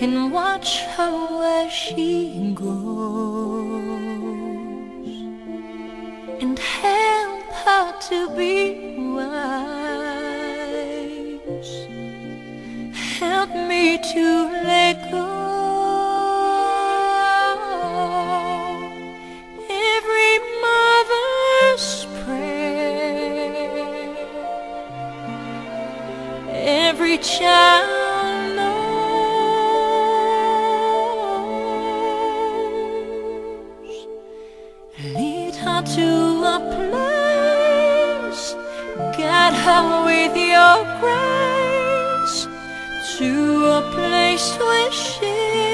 and watch her where she goes and help her to be wise. Help me to let go. Every child Lead to a place, guide her with your grace, to a place where she'll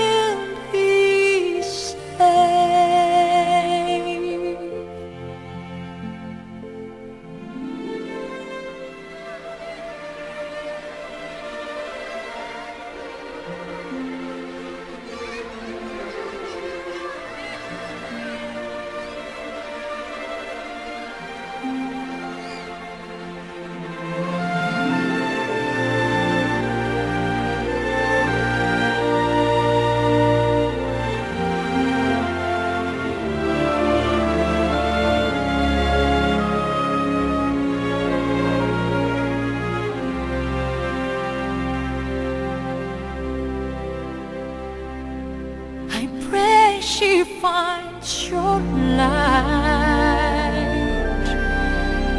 she finds your light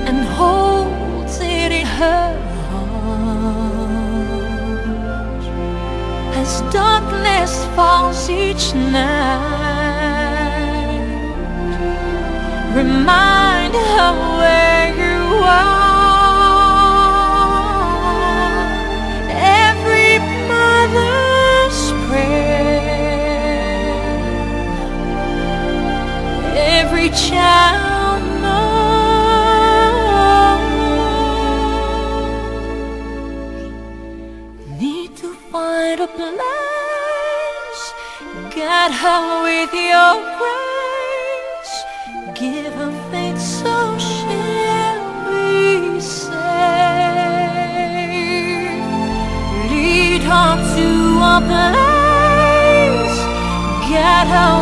and holds it in her heart as darkness falls each night. Remind her where you are. Child. Need to find a place, guide her with your grace, give her faith so she'll be safe. Lead her to a place, guide her